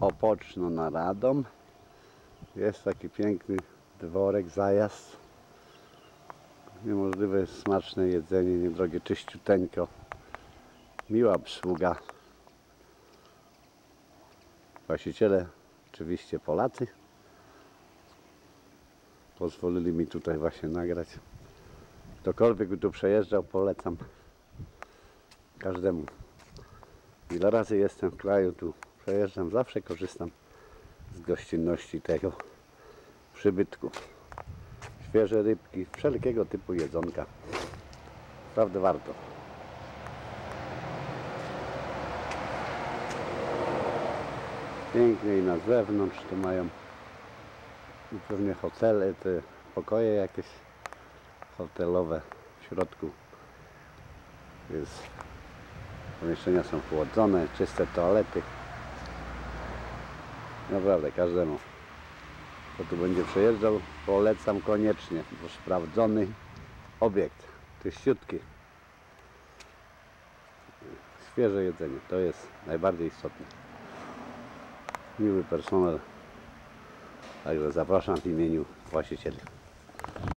Opoczno na Radom. Jest taki piękny dworek, zajazd. Niemożliwe smaczne jedzenie, niedrogie, czyściuteńko. Miła obsługa. Właściciele oczywiście Polacy. Pozwolili mi tutaj właśnie nagrać. Ktokolwiek tu przejeżdżał, polecam każdemu. Ile razy jestem w kraju, tu przejeżdżam, zawsze korzystam z gościnności tego przybytku. Świeże rybki, wszelkiego typu jedzonka. Naprawdę warto. Pięknie i na zewnątrz tu mają pewnie hotele, te pokoje jakieś hotelowe w środku. Jest, pomieszczenia są chłodzone, czyste toalety. Naprawdę każdemu, kto tu będzie przejeżdżał, polecam koniecznie, bo sprawdzony obiekt, czyściutki. Świeże jedzenie, to jest najbardziej istotne. Miły personel, także zapraszam w imieniu właścicieli.